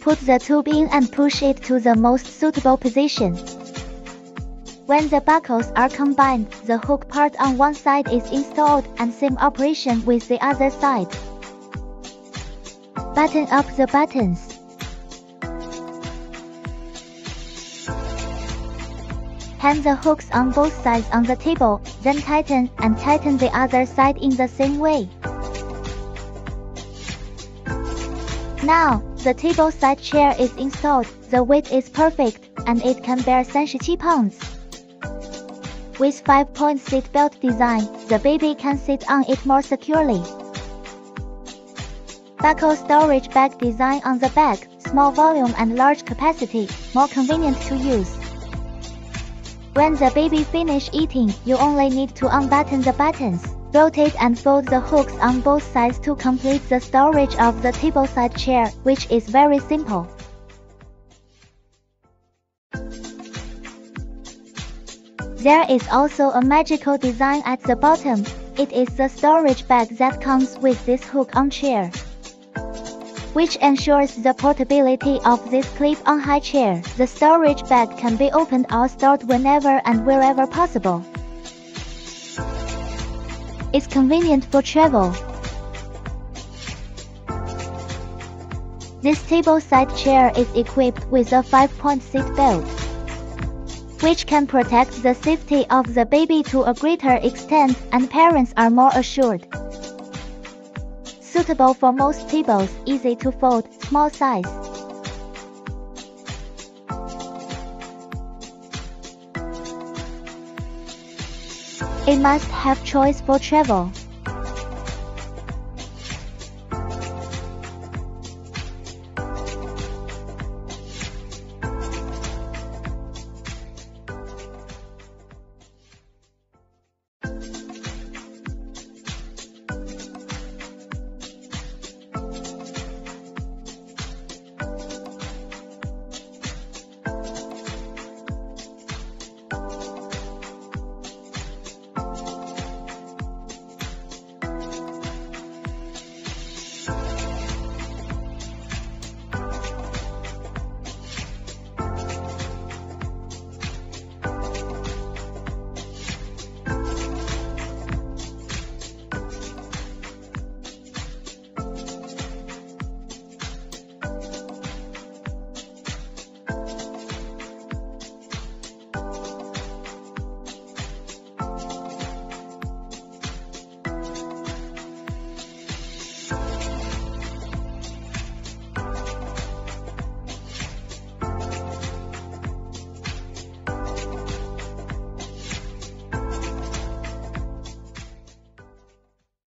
Put the tube in and push it to the most suitable position. When the buckles are combined, the hook part on one side is installed and same operation with the other side. Button up the buttons. Hang the hooks on both sides on the table, then tighten and tighten the other side in the same way. Now, the table side chair is installed, the weight is perfect, and it can bear 37 pounds. With 5-point seat belt design, the baby can sit on it more securely. Buckle storage bag design on the back, small volume and large capacity, more convenient to use. When the baby finish eating, you only need to unbutton the buttons, rotate and fold the hooks on both sides to complete the storage of the tableside chair, which is very simple. There is also a magical design at the bottom. It is the storage bag that comes with this hook-on chair which ensures the portability of this clip-on high chair. The storage bag can be opened or stored whenever and wherever possible. It's convenient for travel. This table-side chair is equipped with a 5-point seat belt, which can protect the safety of the baby to a greater extent and parents are more assured. Suitable for most tables, easy to fold, small size. A must-have choice for travel.